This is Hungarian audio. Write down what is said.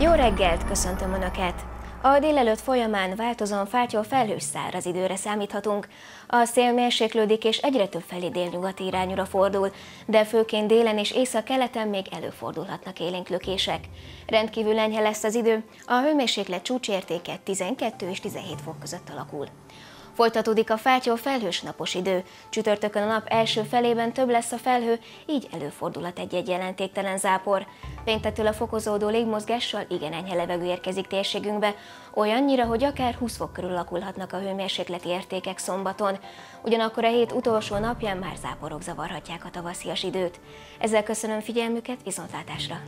Jó reggelt, köszöntöm Önöket! A délelőtt folyamán változóan fátyol felhős száraz időre számíthatunk. A szél mérséklődik és egyre több felé délnyugati irányúra fordul, de főként délen és észak-keleten még előfordulhatnak élénklökések. Rendkívül enyhe lesz az idő, a hőmérséklet csúcsértéke 12 és 17 fok között alakul. Folytatódik a fátyol felhős napos idő. Csütörtökön a nap első felében több lesz a felhő, így előfordulhat egy-egy jelentéktelen zápor. Péntektől a fokozódó légmozgással igen enyhe levegő érkezik térségünkbe, olyannyira, hogy akár 20 fok körül alakulhatnak a hőmérsékleti értékek szombaton. Ugyanakkor a hét utolsó napján már záporok zavarhatják a tavaszias időt. Ezzel köszönöm figyelmüket, viszontlátásra!